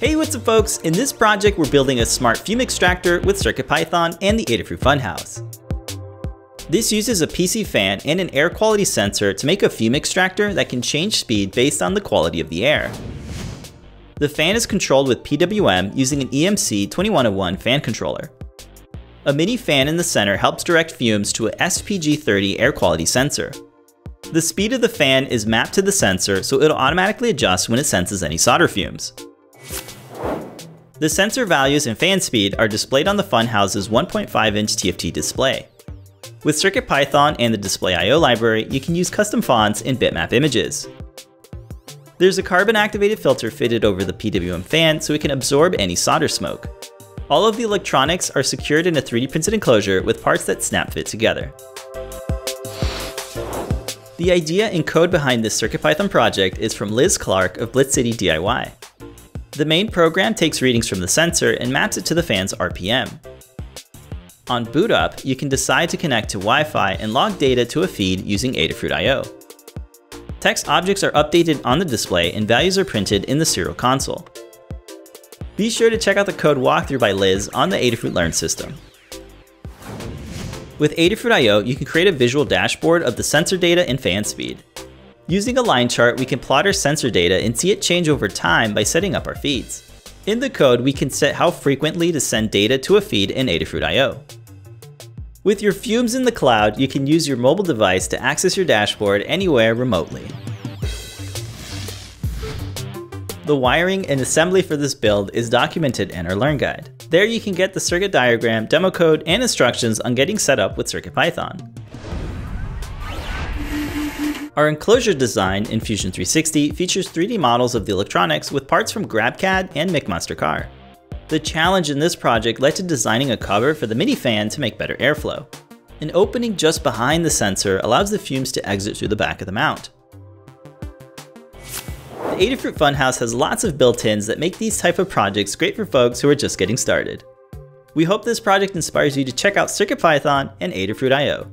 Hey, what's up folks? In this project, we're building a smart fume extractor with CircuitPython and the Adafruit Funhouse. This uses a PC fan and an air quality sensor to make a fume extractor that can change speed based on the quality of the air. The fan is controlled with PWM using an EMC 2101 fan controller. A mini fan in the center helps direct fumes to a SPG30 air quality sensor. The speed of the fan is mapped to the sensor so it'll automatically adjust when it senses any solder fumes. The sensor values and fan speed are displayed on the Funhouse's 1.5 inch TFT display. With CircuitPython and the displayio library, you can use custom fonts and bitmap images. There's a carbon activated filter fitted over the PWM fan so it can absorb any solder smoke. All of the electronics are secured in a 3D printed enclosure with parts that snap fit together. The idea and code behind this CircuitPython project is from Liz Clark of Blitz City DIY. The main program takes readings from the sensor and maps it to the fan's RPM. On boot up, you can decide to connect to Wi-Fi and log data to a feed using Adafruit I.O. Text objects are updated on the display and values are printed in the serial console. Be sure to check out the code walkthrough by Liz on the Adafruit Learn system. With Adafruit I.O., you can create a visual dashboard of the sensor data and fan speed. Using a line chart, we can plot our sensor data and see it change over time by setting up our feeds. In the code, we can set how frequently to send data to a feed in Adafruit I.O. With your fumes in the cloud, you can use your mobile device to access your dashboard anywhere remotely. The wiring and assembly for this build is documented in our Learn Guide. There you can get the circuit diagram, demo code, and instructions on getting set up with CircuitPython. Our enclosure design in Fusion 360 features 3D models of the electronics with parts from GrabCAD and McMaster-Carr. The challenge in this project led to designing a cover for the mini fan to make better airflow. An opening just behind the sensor allows the fumes to exit through the back of the mount. The Adafruit Funhouse has lots of built-ins that make these type of projects great for folks who are just getting started. We hope this project inspires you to check out CircuitPython and Adafruit IO.